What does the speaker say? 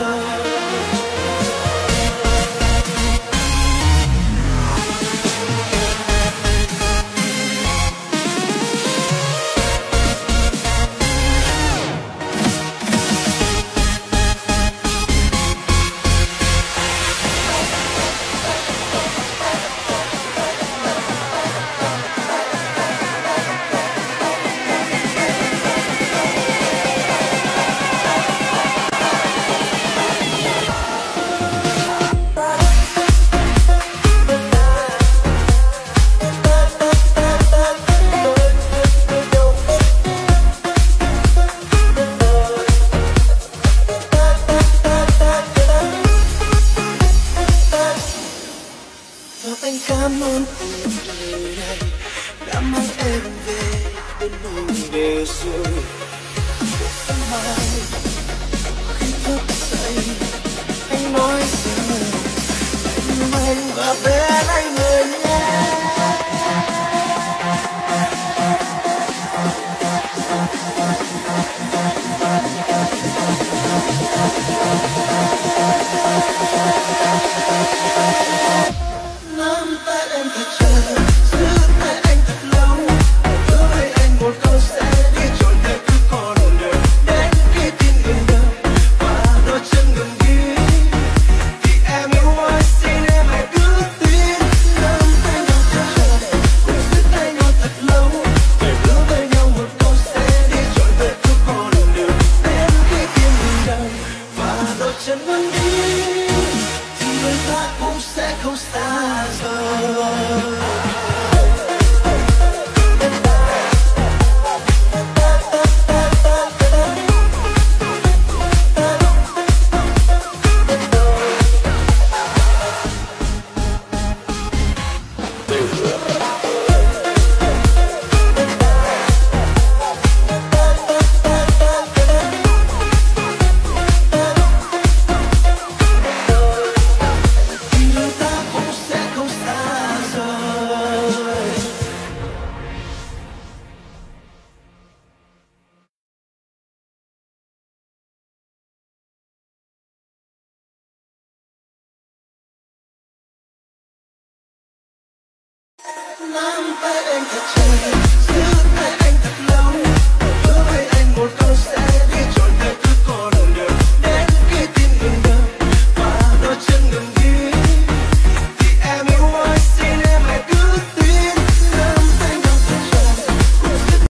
sun anh cảm ơn. Đời này đã mang em về bên mình để rồi sáng mai khi thức dậy, anh nói rằng anh mong và bên anh người chân vẫn đi thì người ta cũng sẽ không xa rời. Number and change.